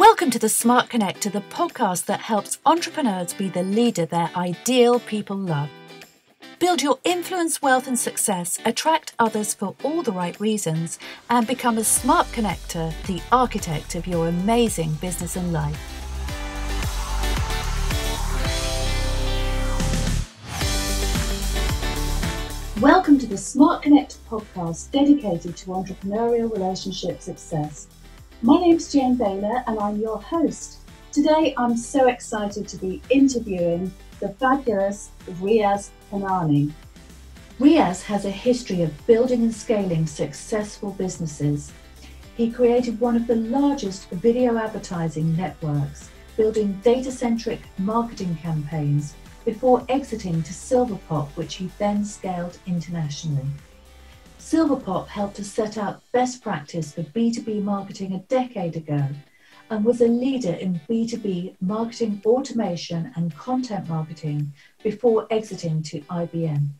Welcome to the Smart Connector, the podcast that helps entrepreneurs be the leader their ideal people love. Build your influence, wealth, and success, attract others for all the right reasons, and become a smart connector, the architect of your amazing business and life. Welcome to the Smart Connector podcast dedicated to entrepreneurial relationship success. My name's Jane Bayler and I'm your host. Today I'm so excited to be interviewing the fabulous Riaz Kanani. Riaz has a history of building and scaling successful businesses. He created one of the largest video advertising networks, building data centric marketing campaigns before exiting to Silverpop, which he then scaled internationally. Silverpop helped to set out best practice for B2B marketing a decade ago and was a leader in B2B marketing automation and content marketing before exiting to IBM.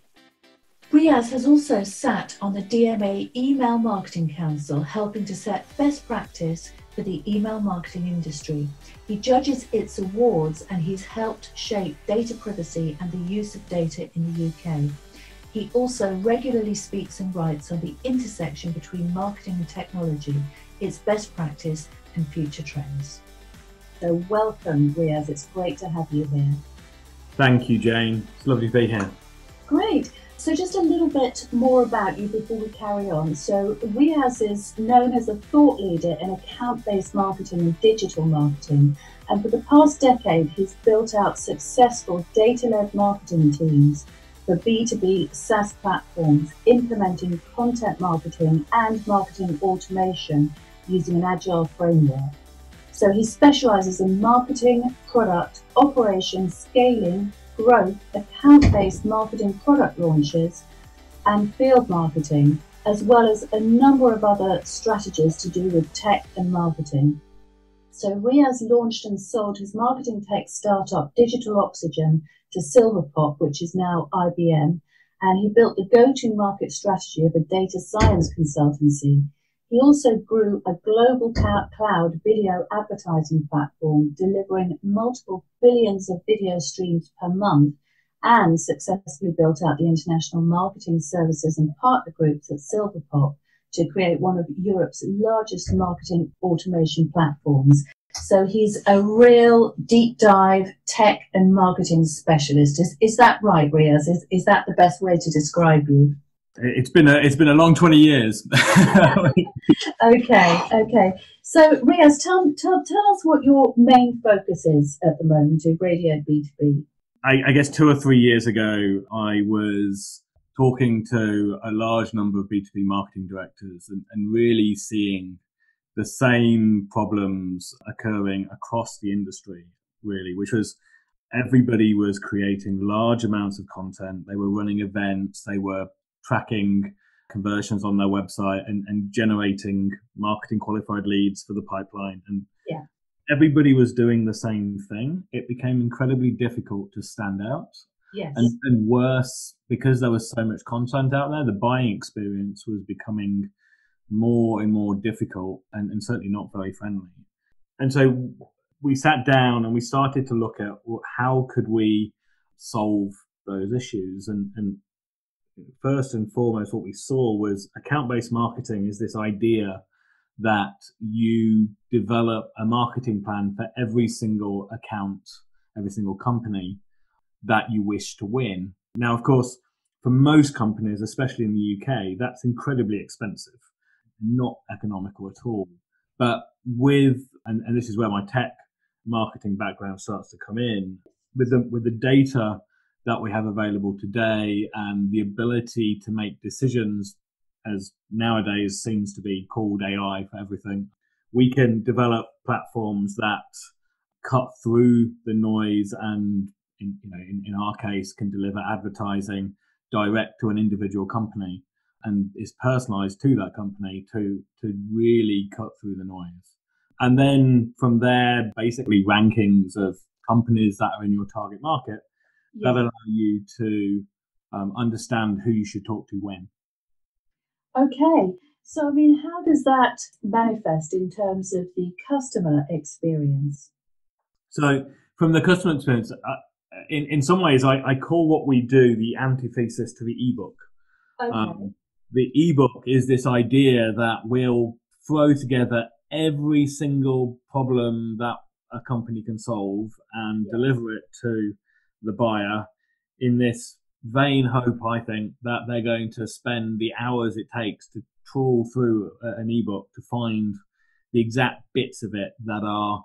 Riaz has also sat on the DMA Email Marketing Council, helping to set best practice for the email marketing industry. He judges its awards and he's helped shape data privacy and the use of data in the UK. He also regularly speaks and writes on the intersection between marketing and technology, its best practice and future trends. So, welcome, Riaz. It's great to have you here. Thank you, Jane. It's lovely to be here. Great. So, just a little bit more about you before we carry on. So, Riaz is known as a thought leader in account based marketing and digital marketing. And for the past decade, he's built out successful data led marketing teams for B2B SaaS platforms implementing content marketing and marketing automation using an agile framework. So he specializes in marketing, product, operations, scaling, growth, account based marketing product launches, and field marketing, as well as a number of other strategies to do with tech and marketing. So Riaz launched and sold his marketing tech startup Digital Oxygen to Silverpop, which is now IBM, and he built the go-to market strategy of a data science consultancy. He also grew a global cloud video advertising platform, delivering multiple billions of video streams per month, and successfully built out the international marketing services and partner groups at Silverpop to create one of Europe's largest marketing automation platforms. So he's a real deep dive tech and marketing specialist. Is, is that right, Riaz? Is, is that the best way to describe you? It's been a it's been a long twenty years. okay, okay. So Riaz, tell, tell tell us what your main focus is at the moment of Radiate B two B. I guess two or three years ago, I was talking to a large number of B two B marketing directors and, and really seeing the same problems occurring across the industry, really, which was everybody was creating large amounts of content. They were running events, they were tracking conversions on their website and, and generating marketing qualified leads for the pipeline. And yeah. everybody was doing the same thing. It became incredibly difficult to stand out. Yes. And, and worse, because there was so much content out there, the buying experience was becoming more and more difficult and, and certainly not very friendly. And so we sat down and we started to look at how could we solve those issues. And, and first and foremost, what we saw was account-based marketing is this idea that you develop a marketing plan for every single account, every single company that you wish to win. Now, of course, for most companies, especially in the UK, that's incredibly expensive not economical at all. But with, and, and this is where my tech marketing background starts to come in, with the, with the data that we have available today and the ability to make decisions as nowadays seems to be called AI for everything, we can develop platforms that cut through the noise and in, you know, in, in our case, can deliver advertising direct to an individual company and is personalized to that company to to really cut through the noise. And then from there, basically rankings of companies that are in your target market yeah. that allow you to um, understand who you should talk to when. Okay, So, I mean, how does that manifest in terms of the customer experience? So, from the customer experience, uh, in, in some ways, I, I call what we do the antithesis to the ebook. Okay. Um, the ebook is this idea that we'll throw together every single problem that a company can solve and yeah. deliver it to the buyer in this vain hope, I think, that they're going to spend the hours it takes to trawl through an ebook to find the exact bits of it that are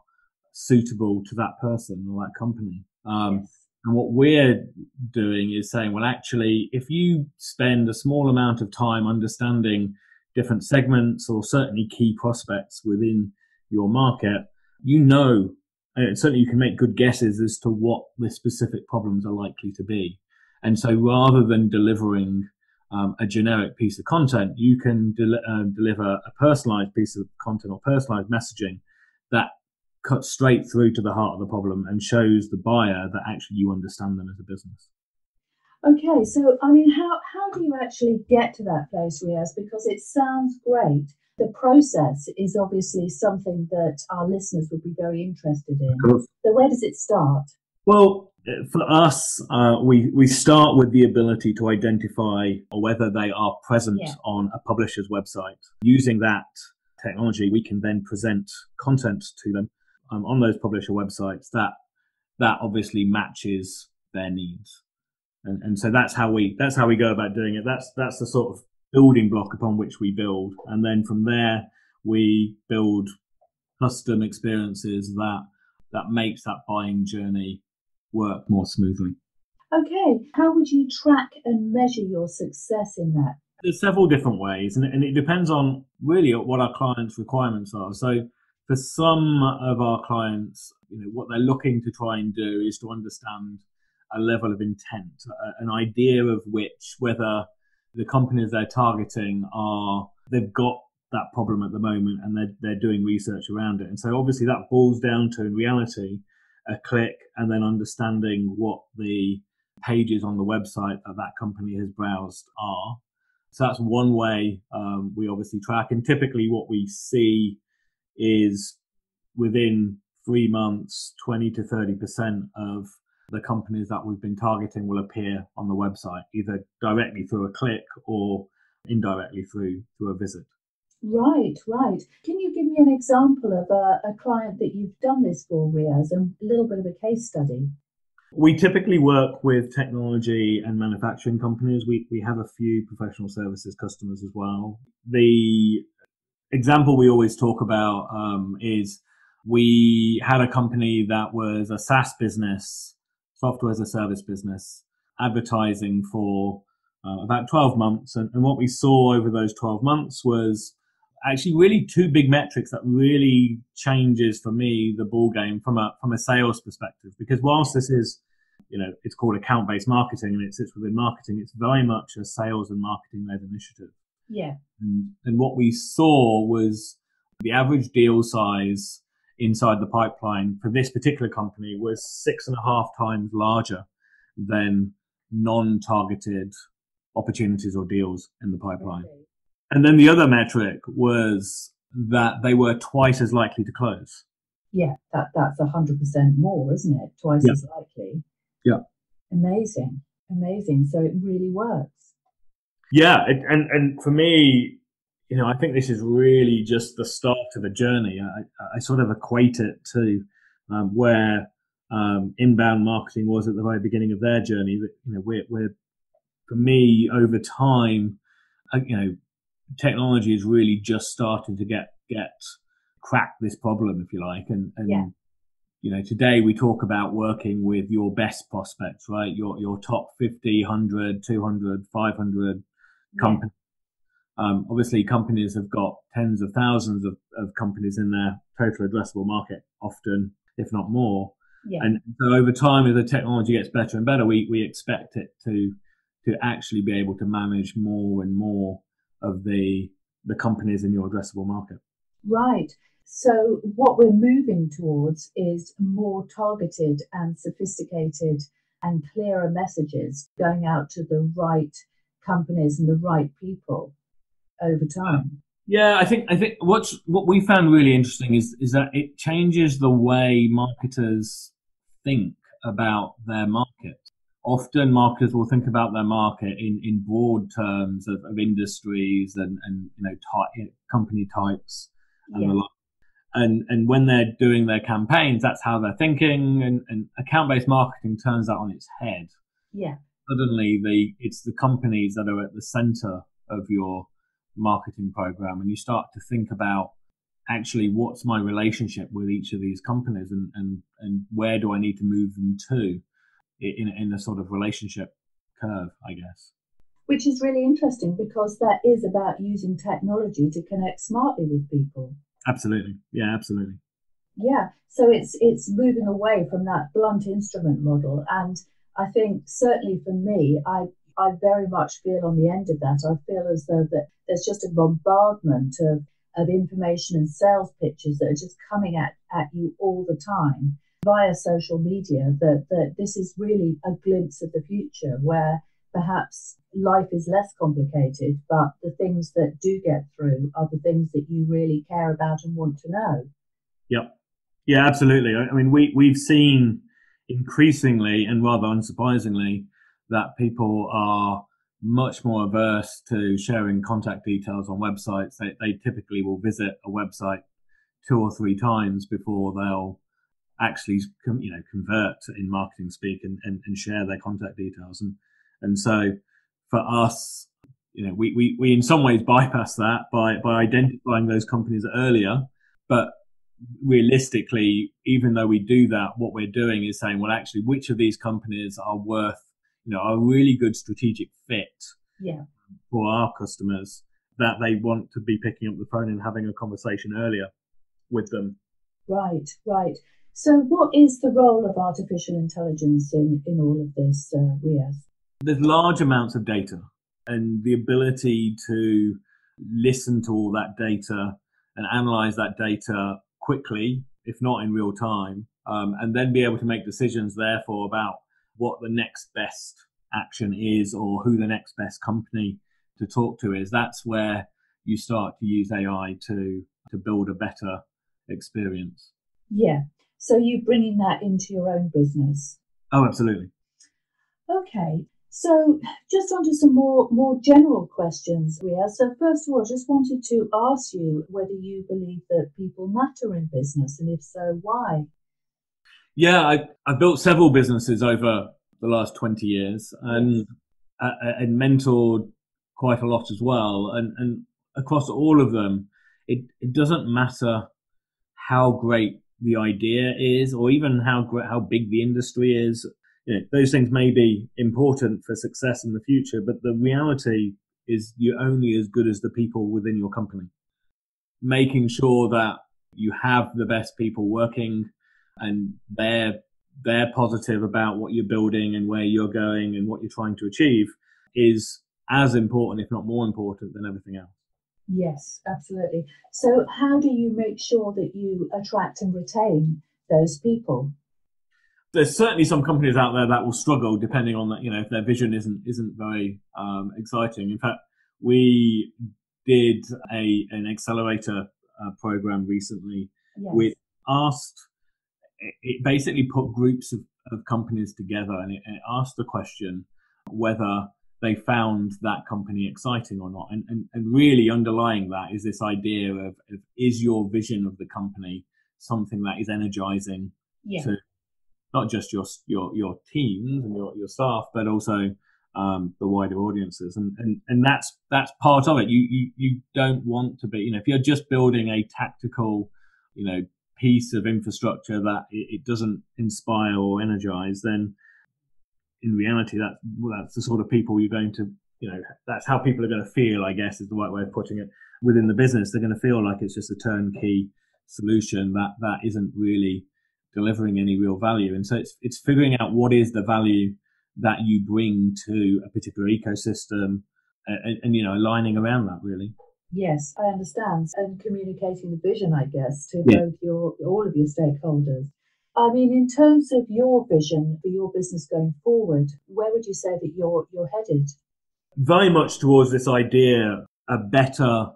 suitable to that person or that company. Um, yes. And what we're doing is saying, well, actually, if you spend a small amount of time understanding different segments or certainly key prospects within your market, you know, and certainly you can make good guesses as to what the specific problems are likely to be. And so rather than delivering um, a generic piece of content, you can del- uh, deliver a personalized piece of content or personalized messaging that cuts straight through to the heart of the problem and shows the buyer that actually you understand them as a business. Okay, so I mean, how, how do you actually get to that place, Riaz? Because it sounds great. The process is obviously something that our listeners would be very interested in. So, where does it start? Well, for us, uh, we we start with the ability to identify whether they are present yeah. on a publisher's website. Using that technology, we can then present content to them um, on those publisher websites that that obviously matches their needs. And, and so that's how we that's how we go about doing it. That's that's the sort of building block upon which we build, and then from there we build custom experiences that that makes that buying journey work more smoothly. Okay, how would you track and measure your success in that? There's several different ways, and, and it depends on really what our clients' requirements are. So, for some of our clients, you know, what they're looking to try and do is to understand a level of intent, an idea of which whether the companies they're targeting are they've got that problem at the moment and they're they're doing research around it. And so obviously that boils down to in reality a click and then understanding what the pages on the website that that company has browsed are. So that's one way um, we obviously track. And typically what we see is within three months, 20 to 30% of the companies that we've been targeting will appear on the website, either directly through a click or indirectly through through a visit. Right, right. Can you give me an example of a, a client that you've done this for, Riaz, and a little bit of a case study? We typically work with technology and manufacturing companies. We, we have a few professional services customers as well. The example we always talk about um, is we had a company that was a SaaS business, software as a service business, advertising for uh, about 12 months. And, and, what we saw over those 12 months was actually really two big metrics that really changes for me the ball game from a from a sales perspective. Because whilst this is, you know, it's called account based marketing and it sits within marketing, it's very much a sales and marketing led initiative. Yeah. And, and what we saw was the average deal size inside the pipeline for this particular company was six and a half times larger than non-targeted opportunities or deals in the pipeline. Okay. And then the other metric was that they were twice as likely to close. Yeah, that, that's 100% more, isn't it? Twice yeah. as likely. Yeah. Amazing. Amazing. So it really works. Yeah. And, and for me, you know, I think this is really just the start of a journey. I, I sort of equate it to um, where um, inbound marketing was at the very beginning of their journey. That you know, we're, we're for me over time, uh, you know, technology is really just starting to get get crack this problem, if you like. And, and yeah. you know, today we talk about working with your best prospects, right? Your your top 50, 100, 200, 500 companies. Um, obviously, companies have got tens of thousands of, of companies in their total addressable market, often, if not more. Yeah. And so over time, as the technology gets better and better, we, we expect it to to actually be able to manage more and more of the the companies in your addressable market. Right. So what we're moving towards is more targeted and sophisticated and clearer messages going out to the right companies and the right people over time. Yeah, I think I think what's what we found really interesting is is that it changes the way marketers think about their market. Often marketers will think about their market in, in broad terms of, of industries and, and you know ty- company types and yeah. the like. And and when they're doing their campaigns, that's how they're thinking. And, and account based marketing turns that on its head. Yeah. Suddenly, the it's the companies that are at the center of your marketing program and you start to think about actually what's my relationship with each of these companies and, and, and where do I need to move them to in, in a sort of relationship curve, I guess. Which is really interesting because that is about using technology to connect smartly with people. Absolutely. Yeah, absolutely. Yeah. So it's it's moving away from that blunt instrument model. And I think certainly for me, I I very much feel on the end of that. I feel as though that there's just a bombardment of, of information and sales pitches that are just coming at, at you all the time via social media that, that this is really a glimpse of the future where perhaps life is less complicated, but the things that do get through are the things that you really care about and want to know. Yep. Yeah, absolutely. I mean, we, we've seen increasingly and rather unsurprisingly that people are much more averse to sharing contact details on websites. They, they typically will visit a website two or three times before they'll actually you know convert in marketing speak and, and, and share their contact details and and so for us you know we, we, we in some ways bypass that by by identifying those companies earlier but realistically even though we do that what we're doing is saying well actually which of these companies are worth you know, a really good strategic fit yeah. for our customers that they want to be picking up the phone and having a conversation earlier with them. Right, right. So, what is the role of artificial intelligence in, in all of this, uh, Riaz? There's large amounts of data, and the ability to listen to all that data and analyze that data quickly, if not in real time, um, and then be able to make decisions, therefore, about what the next best action is or who the next best company to talk to is. That's where you start to use AI to to build a better experience. Yeah. So you bringing that into your own business? Oh, absolutely. Okay. So just onto some more more general questions, Ria. So first of all, I just wanted to ask you whether you believe that people matter in business, and if so, why? Yeah, I, I've built several businesses over the last 20 years and, uh, and mentored quite a lot as well. And, and across all of them, it, it doesn't matter how great the idea is or even how great, how big the industry is. You know, those things may be important for success in the future, but the reality is you're only as good as the people within your company. Making sure that you have the best people working and they're they're positive about what you're building and where you're going and what you're trying to achieve is as important, if not more important, than everything else. Yes, absolutely. So, how do you make sure that you attract and retain those people? There's certainly some companies out there that will struggle, depending on that. You know, if their vision isn't isn't very um, exciting. In fact, we did a an accelerator uh, program recently. Yes. We asked it basically put groups of, of companies together and it, it, asked the question whether they found that company exciting or not. And, and, and really underlying that is this idea of, of, is your vision of the company something that is energizing yeah. to not just your, your, your teams and your, your staff, but also um, the wider audiences. And, and, and that's, that's part of it. You, you, you don't want to be, you know, if you're just building a tactical, you know, piece of infrastructure that it, it doesn't inspire or energize, then in reality, that that's the sort of people you're going to, you know, that's how people are going to feel. I guess is the right way of putting it. Within the business, they're going to feel like it's just a turnkey solution that that isn't really delivering any real value. And so it's it's figuring out what is the value that you bring to a particular ecosystem, and, and you know, aligning around that really. Yes, I understand. And communicating the vision, I guess, to yeah. both your all of your stakeholders. I mean, in terms of your vision for your business going forward, where would you say that you're you're headed? Very much towards this idea a better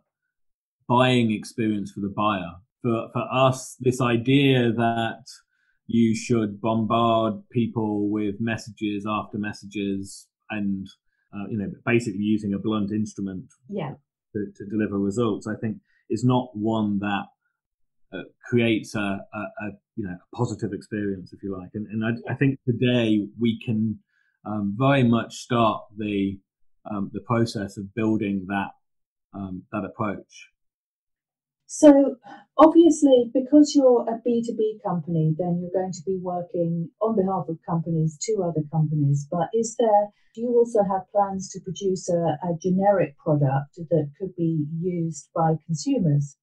buying experience for the buyer. For, for us, this idea that you should bombard people with messages after messages and, uh, you know, basically using a blunt instrument yeah. to, to deliver results, I think is not one that uh, creates a, a, a, you know a positive experience, if you like. And, and I, I think today we can um, very much start the um, the process of building that um, that approach. So obviously, because you're a B2B company, then you're going to be working on behalf of companies to other companies. But is there, do you also have plans to produce a, a generic product that could be used by consumers?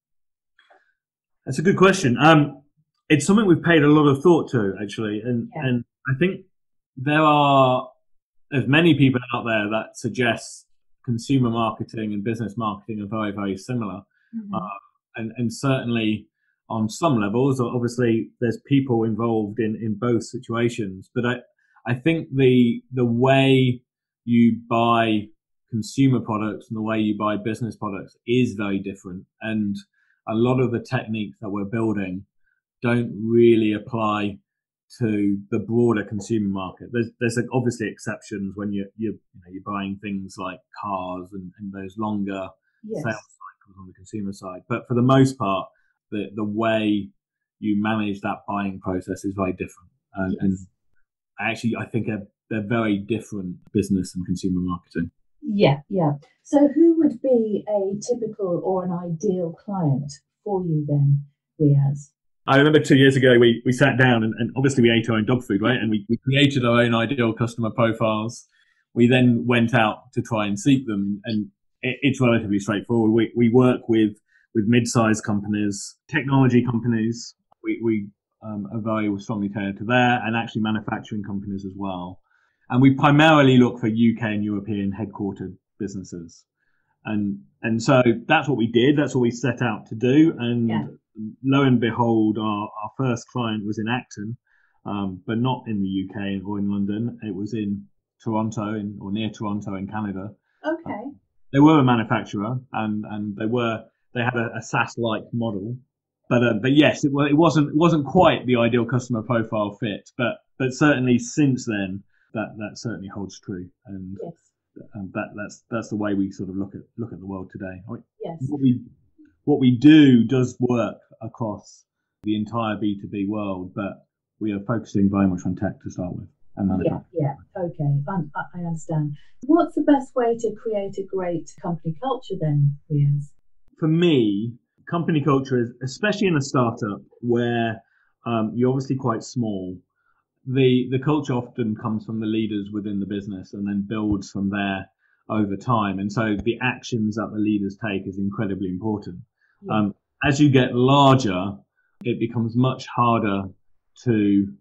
That's a good question. Um, it's something we've paid a lot of thought to, actually, and yeah. and I think there are as many people out there that suggest consumer marketing and business marketing are very very similar, mm-hmm. uh, and and certainly on some levels, obviously there's people involved in in both situations, but I I think the the way you buy consumer products and the way you buy business products is very different and a lot of the techniques that we're building don't really apply to the broader consumer market. There's, there's obviously exceptions when you're, you're, you know, you're buying things like cars and, and those longer yes. sales cycles on the consumer side. But for the most part, the, the way you manage that buying process is very different. And, yes. and actually, I think they're, they're very different business and consumer marketing. Yeah, yeah. So, who would be a typical or an ideal client for you then, Riaz? I remember two years ago we, we sat down and, and obviously we ate our own dog food, right? And we, we created our own ideal customer profiles. We then went out to try and seek them, and it, it's relatively straightforward. We, we work with with mid-sized companies, technology companies. We, we um, are very strongly tailored to there, and actually manufacturing companies as well. And we primarily look for UK and European headquartered businesses. And, and so that's what we did. That's what we set out to do. And yeah. lo and behold, our, our first client was in Acton, um, but not in the UK or in London. It was in Toronto in, or near Toronto in Canada. Okay. Um, they were a manufacturer and, and they were, they had a, a SaaS-like model. But, uh, but yes, it, it wasn't, it wasn't quite the ideal customer profile fit, but, but certainly since then, that that certainly holds true, and yes. and that that's that's the way we sort of look at look at the world today. Yes. What we what we do does work across the entire B two B world, but we are focusing very much on tech to start with. Yeah, yeah, okay, I, I understand. What's the best way to create a great company culture then, Riaz? For me, company culture is, especially in a startup where um, you're obviously quite small, the the culture often comes from the leaders within the business and then builds from there over time. And so the actions that the leaders take is incredibly important. Yeah. Um, as you get larger, it becomes much harder to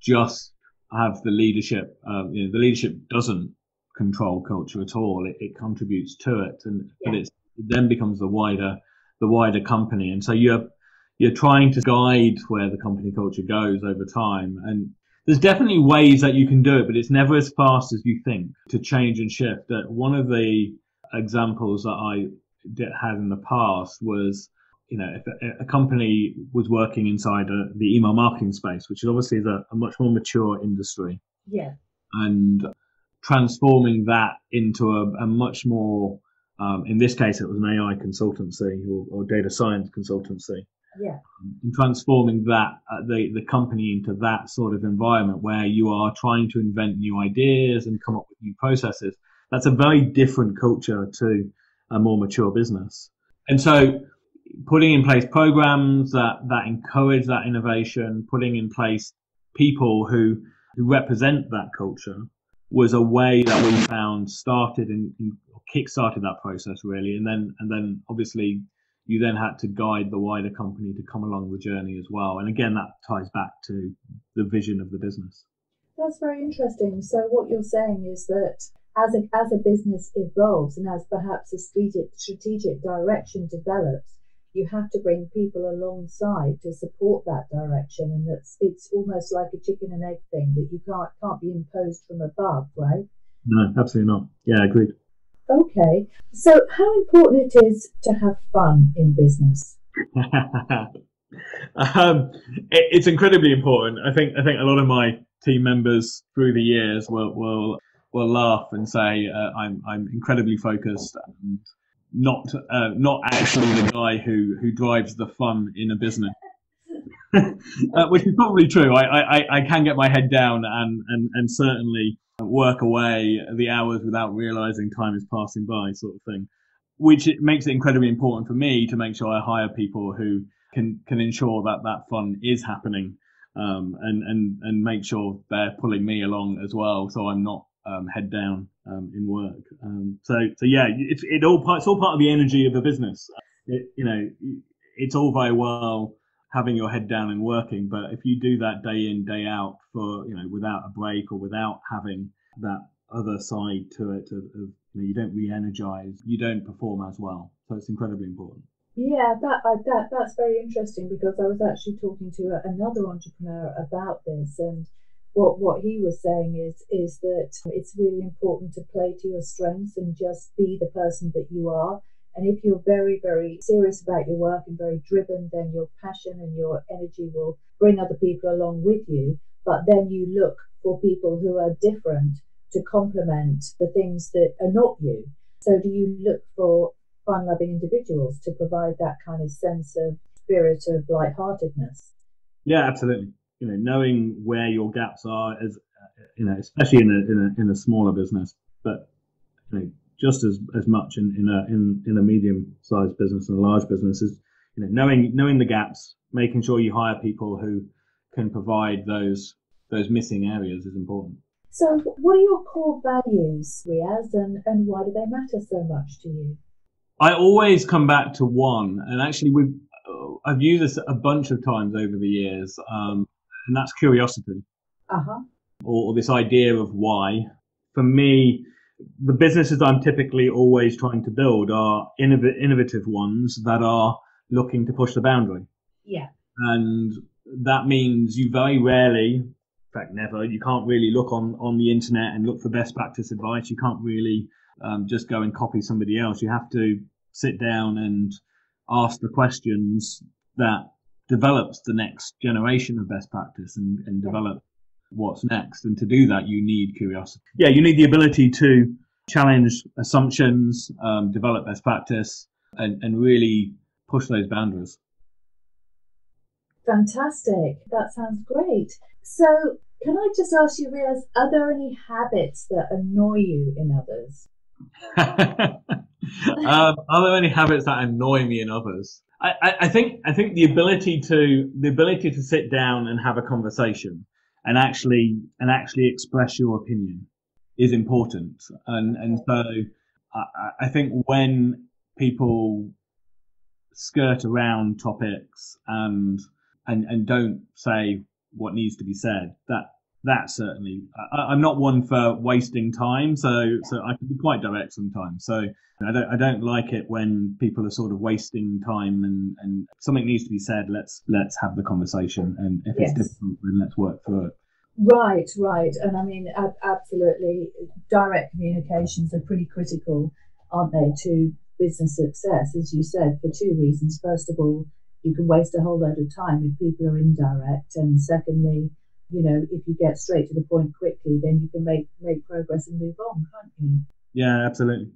just have the leadership. Uh, you know, the leadership doesn't control culture at all. It, it contributes to it, and yeah. it then becomes the wider the wider company. And so you're you're trying to guide where the company culture goes over time. And there's definitely ways that you can do it, but it's never as fast as you think to change and shift. That one of the examples that I had in the past was, you know, if a, a company was working inside a, the email marketing space, which is obviously a, a much more mature industry. Yeah. And transforming that into a, a much more, um, in this case, it was an AI consultancy or, or data science consultancy yeah. And transforming that uh, the the company into that sort of environment where you are trying to invent new ideas and come up with new processes. That's a very different culture to a more mature business. And so putting in place programs that, that encourage that innovation, putting in place people who, who represent that culture was a way that we found started and kick-started that process really. And then, and then obviously you then had to guide the wider company to come along the journey as well. And again, that ties back to the vision of the business. That's very interesting. So what you're saying is that as a, as a business evolves and as perhaps a strategic, strategic direction develops, you have to bring people alongside to support that direction, and that's it's almost like a chicken and egg thing that you can't can't be imposed from above, right? No, absolutely not. Yeah, agreed. Okay. So, how important it is to have fun in business? um, it, it's incredibly important. I think I think a lot of my team members through the years will will will laugh and say uh, I'm I'm incredibly focused and not uh, not actually the guy who who drives the fun in a business. uh, which is probably true. I, I, I can get my head down and, and, and certainly work away the hours without realizing time is passing by, sort of thing. Which it makes it incredibly important for me to make sure I hire people who can can ensure that that fun is happening, um, and and and make sure they're pulling me along as well, so I'm not um, head down um, in work. Um, so so yeah, it's it all part, it's all part of the energy of the business. It, you know, it's all very well having your head down and working. But if you do that day in, day out for, you know, without a break or without having that other side to it of, of you, know, you don't re-energize, you don't perform as well. So it's incredibly important. Yeah, that uh, that that's very interesting because I was actually talking to another entrepreneur about this, and what what he was saying is is that it's really important to play to your strengths and just be the person that you are and if you're very, very serious about your work and very driven, then your passion and your energy will bring other people along with you. But then you look for people who are different to complement the things that are not you. So do you look for fun loving individuals to provide that kind of sense of spirit of lightheartedness? Yeah, absolutely. You know, knowing where your gaps are as you know, especially in a in a in a smaller business, but you know, just as, as much in, in a in, in a medium sized business and a large business is you know knowing knowing the gaps, making sure you hire people who can provide those those missing areas is important. So, what are your core values, Riaz, and, and why do they matter so much to you? I always come back to one, and actually, we've I've used this a bunch of times over the years, um, and that's curiosity. Uh-huh. Or, or this idea of why. For me, the businesses I'm typically always trying to build are innov- innovative ones that are looking to push the boundary. Yeah. And that means you very rarely, in fact, never, you can't really look on, on the internet and look for best practice advice. You can't really um, just go and copy somebody else. You have to sit down and ask the questions that develops the next generation of best practice and, and develop what's next. And to do that, you need curiosity. Yeah, you need the ability to challenge assumptions, um, develop best practice, and, and really push those boundaries. Fantastic. That sounds great. So, can I just ask you, Riaz, are there any habits that annoy you in others? um, are there any habits that annoy me in others? I, I, think I think the ability to the ability to sit down and have a conversation and actually and actually express your opinion is important. And and so I, I think when people skirt around topics and and and don't say what needs to be said, that that certainly I, am not one for wasting time so so i can be quite direct sometimes. So i don't i don't like it when people are sort of wasting time and and something needs to be said let's let's have the conversation. And if yes. it's difficult then let's work through it. Right right. And i mean absolutely direct communications are pretty critical aren't they to business success as you said for two reasons. First of all you can waste a whole load of time if people are indirect and secondly you know, if you get straight to the point quickly, then you can make make progress and move on, can't you? Yeah, absolutely.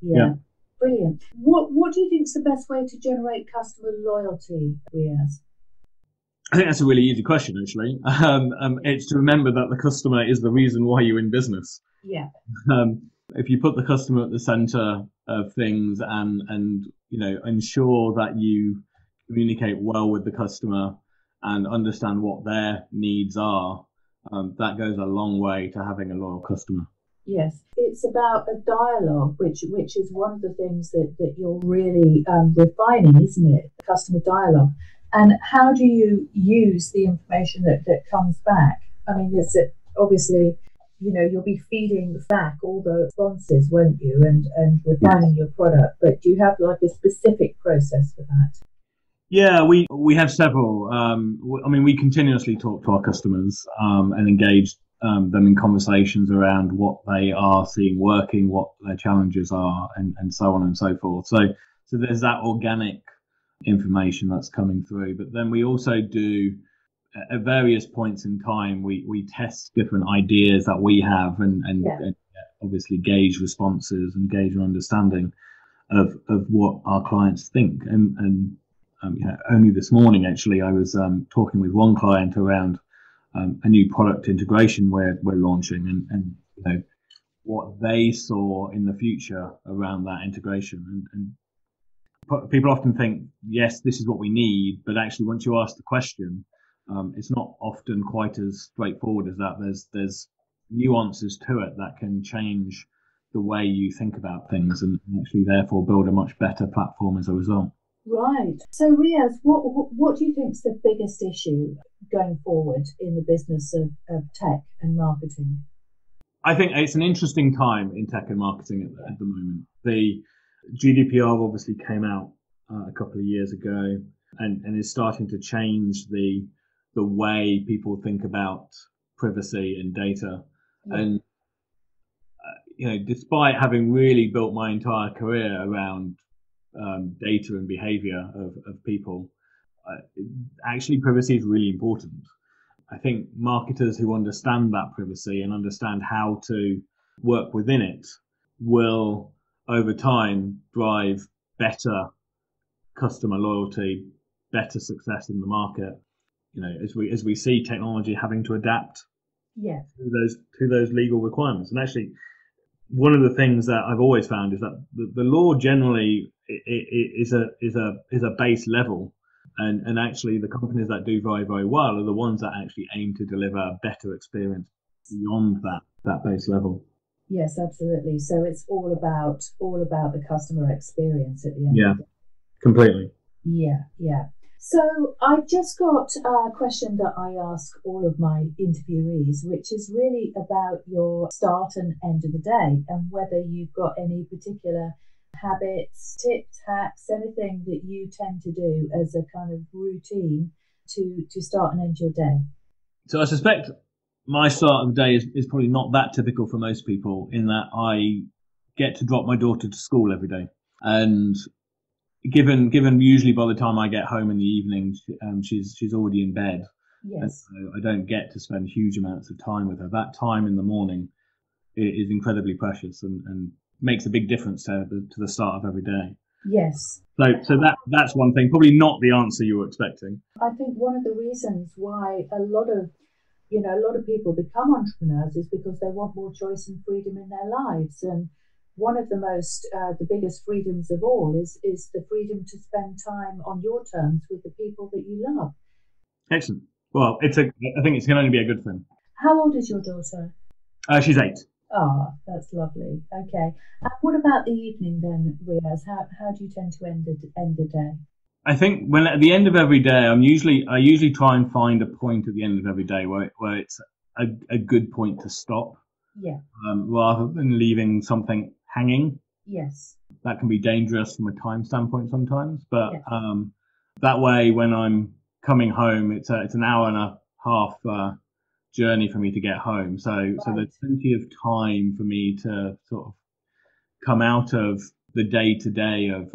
Yeah. yeah. Brilliant. What What do you think is the best way to generate customer loyalty, Riaz? I think that's a really easy question, actually. Um, um, it's to remember that the customer is the reason why you're in business. Yeah. Um, if you put the customer at the center of things and and you know ensure that you communicate well with the customer and understand what their needs are, um, that goes a long way to having a loyal customer. Yes, it's about a dialogue, which which is one of the things that, that you're really um, refining, isn't it? Customer dialogue. And how do you use the information that, that comes back? I mean, it's obviously, you know, you'll be feeding back all the responses, won't you? And, and refining yes. your product. But do you have like a specific process for that? Yeah, we we have several. Um, I mean, we continuously talk to our customers um, and engage um, them in conversations around what they are seeing working, what their challenges are, and, and so on and so forth. So, so there's that organic information that's coming through. But then we also do at various points in time, we, we test different ideas that we have and, and, yeah. and obviously gauge responses and gauge an understanding of, of what our clients think. And, and um, you know, only this morning, actually, I was um, talking with one client around um, a new product integration we're, we're launching and, and you know, what they saw in the future around that integration. And, and people often think, yes, this is what we need, but actually, once you ask the question, um, it's not often quite as straightforward as that. There's there's nuances to it that can change the way you think about things and actually therefore build a much better platform as a result. Right. So, Riaz, what, what do you think is the biggest issue going forward in the business of, of tech and marketing? I think it's an interesting time in tech and marketing at, at the moment. The GDPR obviously came out uh, a couple of years ago and, and is starting to change the the way people think about privacy and data. Yeah. And uh, you know, despite having really built my entire career around um, data and behavior of, of people, uh, actually privacy is really important. I think marketers who understand that privacy and understand how to work within it will over time drive better customer loyalty, better success in the market. You know, as we as we see technology having to adapt yeah. to those to those legal requirements. And actually, one of the things that I've always found is that the, the law generally is a is a is a base level, and and actually the companies that do very very well are the ones that actually aim to deliver a better experience beyond that that base level. Yes, absolutely. So it's all about all about the customer experience at the end. Yeah, completely. Yeah, yeah. So I've just got a question that I ask all of my interviewees, which is really about your start and end of the day and whether you've got any particular habits, tips, hacks, anything that you tend to do as a kind of routine to, to start and end your day. So I suspect my start of the day is, is probably not that typical for most people in that I get to drop my daughter to school every day. And given given usually by the time I get home in the evening, um, she's she's already in bed. Yes. So I don't get to spend huge amounts of time with her. That time in the morning is incredibly precious and, and makes a big difference to the, to the start of every day. Yes. So so that that's one thing. Probably not the answer you were expecting. I think one of the reasons why a lot of you know a lot of people become entrepreneurs is because they want more choice and freedom in their lives and one of the most, uh, the biggest freedoms of all is is the freedom to spend time on your terms with the people that you love. Excellent. Well, it's a. I think it's going to only be a good thing. How old is your daughter? Uh, she's eight. Ah, oh, that's lovely. Okay. And what about the evening then, Riaz? How how do you tend to end the end the day? I think when at the end of every day, I'm usually I usually try and find a point at the end of every day where where it's a, a good point to stop. Yeah. Um, rather than leaving something hanging. Yes. That can be dangerous from a time standpoint sometimes, but yes. um, that way when I'm coming home, it's a, it's an hour and a half uh, journey for me to get home. So right. so there's plenty of time for me to sort of come out of the day to day of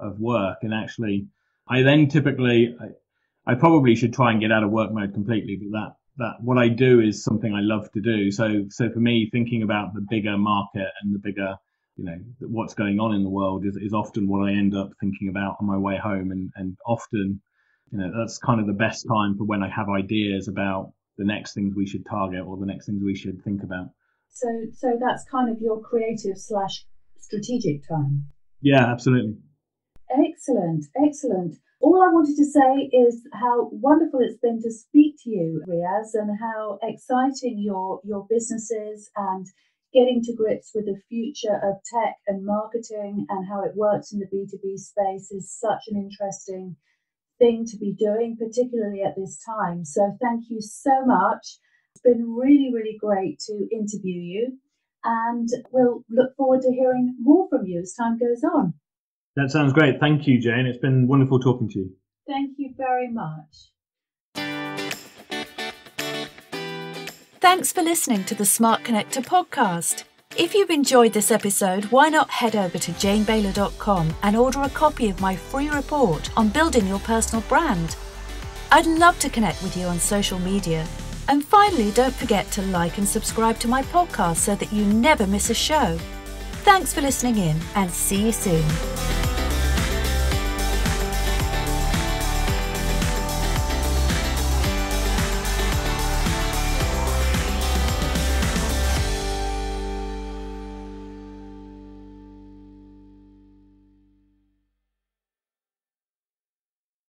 of work and actually I then typically I, I probably should try and get out of work mode completely, but that that what I do is something I love to do. So so for me, thinking about the bigger market and the bigger you know what's going on in the world is, is often what I end up thinking about on my way home and and often you know that's kind of the best time for when I have ideas about the next things we should target or the next things we should think about. So so that's kind of your creative slash strategic time. Yeah, absolutely. Excellent, excellent. All I wanted to say is how wonderful it's been to speak to you, Riaz, and how exciting your your business is and getting to grips with the future of tech and marketing and how it works in the B2B space is such an interesting thing to be doing, particularly at this time. So, thank you so much. It's been really, really great to interview you, and we'll look forward to hearing more from you as time goes on. That sounds great. Thank you, Jane. It's been wonderful talking to you. Thank you very much. Thanks for listening to the Smart Connector podcast. If you've enjoyed this episode, why not head over to janebayler.com and order a copy of my free report on building your personal brand? I'd love to connect with you on social media. And finally, don't forget to like and subscribe to my podcast so that you never miss a show. Thanks for listening in and see you soon.